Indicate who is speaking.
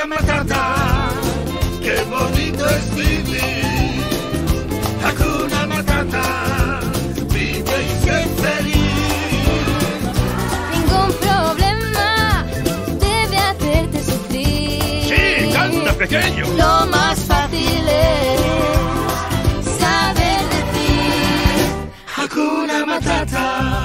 Speaker 1: Hakuna Matata, qué bonito es vivir. Hakuna Matata, vive y sé feliz.
Speaker 2: Ningún problema debe hacerte sufrir.
Speaker 1: Sí, canta pequeño.
Speaker 2: Lo más fácil es saber decir
Speaker 1: Hakuna Matata.